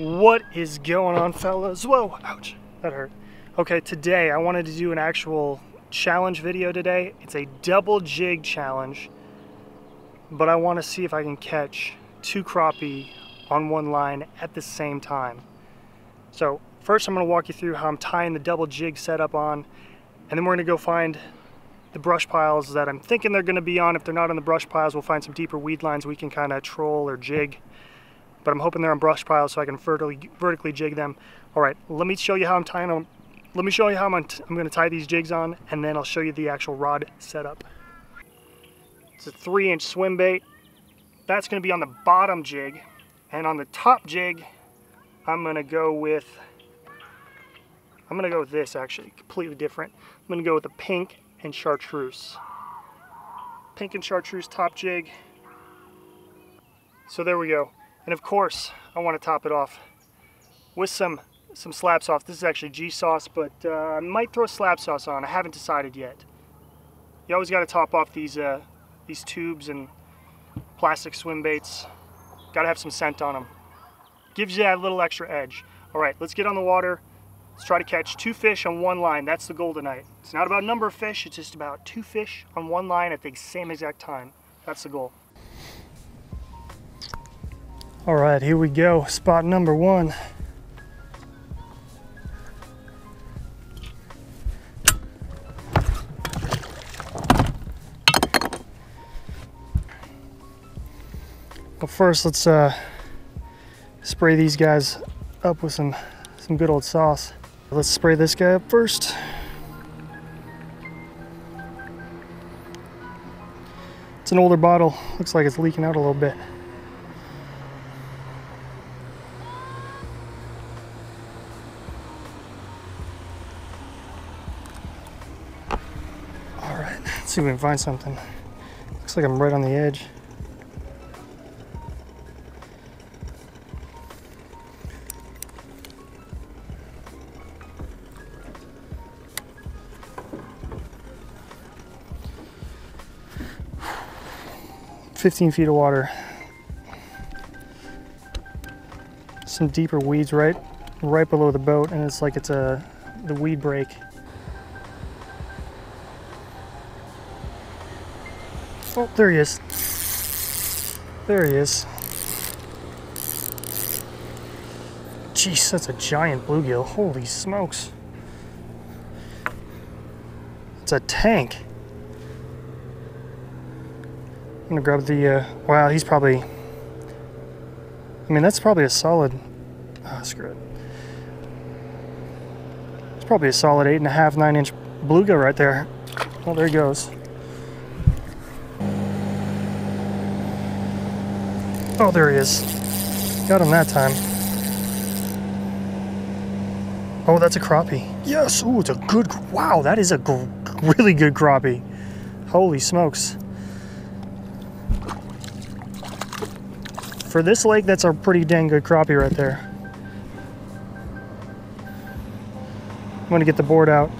What is going on, fellas? Whoa, ouch, that hurt. Okay, today I wanted to do an actual challenge video today. It's a double jig challenge, but I want to see if I can catch two crappie on one line at the same time. So first I'm going to walk you through how I'm tying the double jig setup on, and then we're going to go find the brush piles that I'm thinking they're going to be on. If they're not on the brush piles, we'll find some deeper weed lines we can kind of troll or jig but I'm hoping they're on brush piles so I can vertically, vertically jig them. All right, let me show you how I'm tying them. Let me show you how I'm, I'm gonna tie these jigs on and then I'll show you the actual rod setup. It's a three inch swim bait. That's gonna be on the bottom jig. And on the top jig, I'm gonna go with, I'm gonna go with this actually, completely different. I'm gonna go with the pink and chartreuse. Pink and chartreuse top jig. So there we go. And of course, I want to top it off with some some slab sauce. This is actually G sauce, but uh, I might throw a slab sauce on. I haven't decided yet. You always got to top off these uh, these tubes and plastic swim baits. Got to have some scent on them. Gives you that little extra edge. All right, let's get on the water. Let's try to catch two fish on one line. That's the goal tonight. It's not about number of fish. It's just about two fish on one line at the same exact time. That's the goal. All right, here we go. Spot number one. But first, let's uh, spray these guys up with some some good old sauce. Let's spray this guy up first. It's an older bottle. Looks like it's leaking out a little bit. Let's see if we can find something. Looks like I'm right on the edge. Fifteen feet of water. Some deeper weeds right right below the boat and it's like it's a the weed break. Oh, there he is. There he is. Jeez, that's a giant bluegill. Holy smokes. It's a tank. I'm gonna grab the, uh, wow, he's probably, I mean, that's probably a solid, ah, screw it. It's probably a solid eight and a half, nine inch bluegill right there. Oh, there he goes. Oh, there he is. Got him that time. Oh, that's a crappie. Yes, oh, it's a good, wow, that is a really good crappie. Holy smokes. For this lake, that's a pretty dang good crappie right there. I'm gonna get the board out.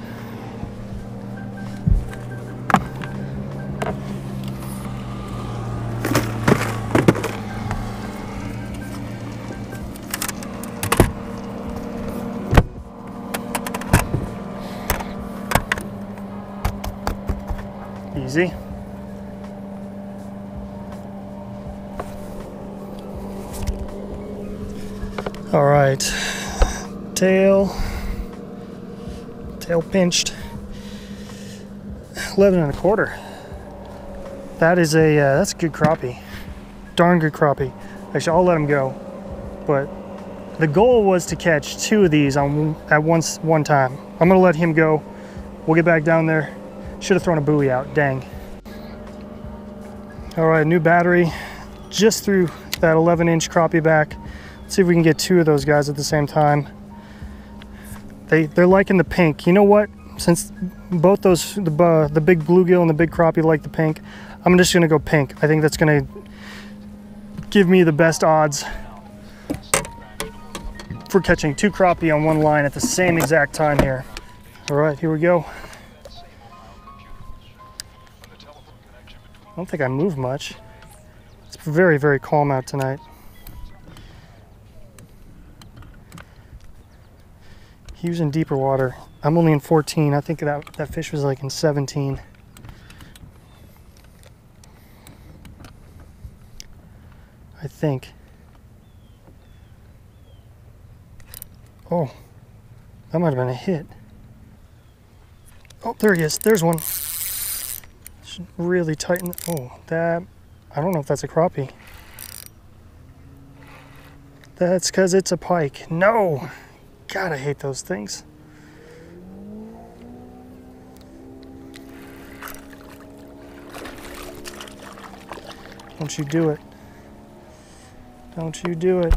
Easy. All right, tail, tail pinched, 11 and a quarter. That is a, uh, that's a good crappie. Darn good crappie. Actually, I'll let him go. But the goal was to catch two of these on at once one time. I'm gonna let him go. We'll get back down there, should have thrown a buoy out, dang. All right, new battery. Just threw that 11 inch crappie back. Let's see if we can get two of those guys at the same time. They, they're liking the pink. You know what? Since both those, the, uh, the big bluegill and the big crappie like the pink, I'm just gonna go pink. I think that's gonna give me the best odds for catching two crappie on one line at the same exact time here. All right, here we go. Don't think I moved much. It's very, very calm out tonight. He was in deeper water. I'm only in 14. I think that, that fish was like in 17. I think. Oh, that might have been a hit. Oh, there he is. There's one. Really tighten. Oh, that. I don't know if that's a crappie. That's because it's a pike. No! God, I hate those things. Don't you do it. Don't you do it.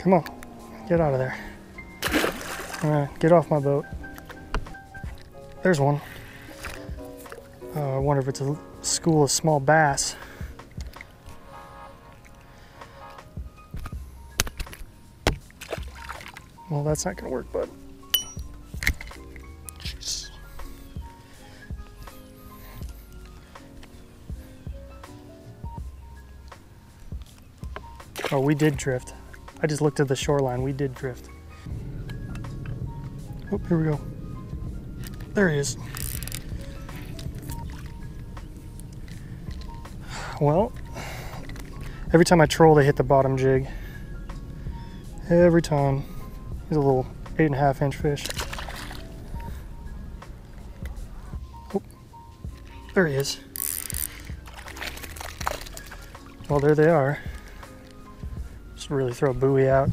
Come on, get out of there. All right, get off my boat. There's one. Uh, I wonder if it's a school of small bass. Well, that's not gonna work, bud. Jeez. Oh, we did drift. I just looked at the shoreline. We did drift. Oh, here we go. There he is. Well, every time I troll, they hit the bottom jig. Every time. He's a little eight and a half inch fish. Oh, there he is. Well, there they are. Really throw a buoy out.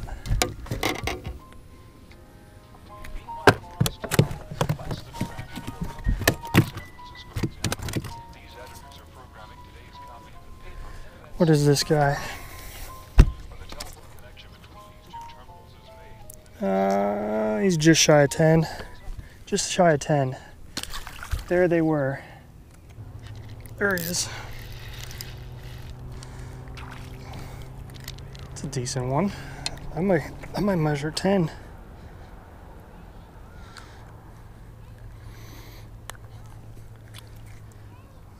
What is this guy? Uh, he's just shy of 10. Just shy of 10. There they were. There he is. A decent one. I might I might measure 10.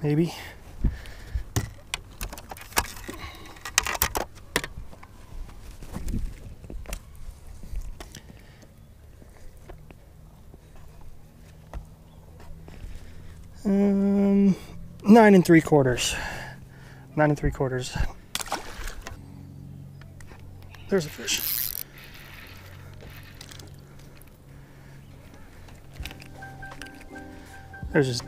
Maybe. Um, nine and three quarters. Nine and three quarters. There's a fish. There's just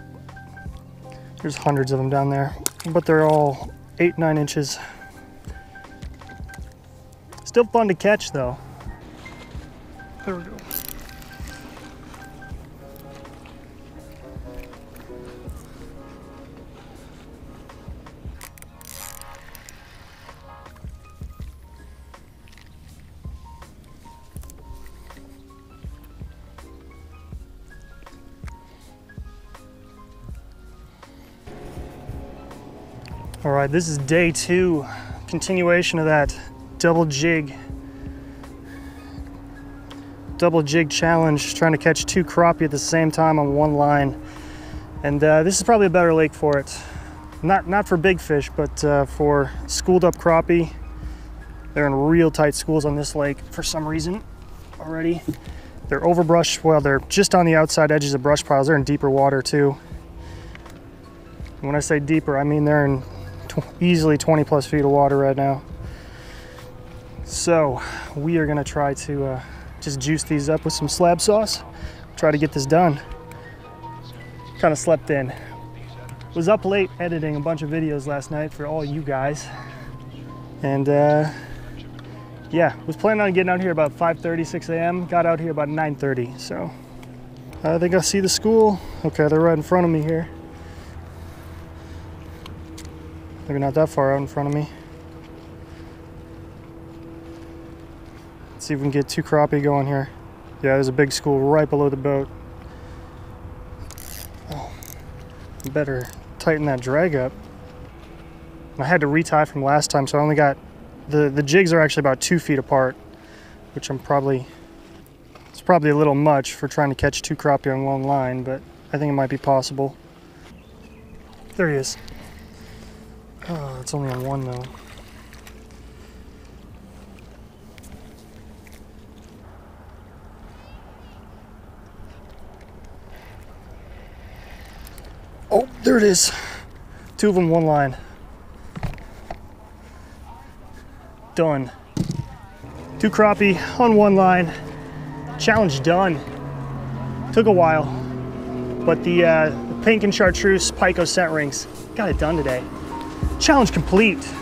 there's hundreds of them down there, but they're all eight nine inches. Still fun to catch though. There we go. All right, this is day two, continuation of that double jig, double jig challenge, trying to catch two crappie at the same time on one line. And uh, this is probably a better lake for it. Not, not for big fish, but uh, for schooled up crappie. They're in real tight schools on this lake for some reason already. They're overbrushed, well, they're just on the outside edges of brush piles. They're in deeper water too. When I say deeper, I mean they're in easily 20 plus feet of water right now. So we are gonna try to uh, just juice these up with some slab sauce. Try to get this done. Kind of slept in. Was up late editing a bunch of videos last night for all you guys. And uh, yeah, was planning on getting out here about 5.30, 6 a.m. Got out here about 9.30, so. I think I see the school. Okay, they're right in front of me here. Maybe not that far out in front of me. Let's see if we can get two crappie going here. Yeah, there's a big school right below the boat. Oh, better tighten that drag up. I had to retie from last time, so I only got the the jigs are actually about two feet apart, which I'm probably it's probably a little much for trying to catch two crappie on one line, but I think it might be possible. There he is. Oh, it's only on one though. Oh, there it is. Two of them, one line. Done. Two crappie on one line. Challenge done. Took a while, but the, uh, the pink and chartreuse Piko scent rings got it done today. Challenge complete.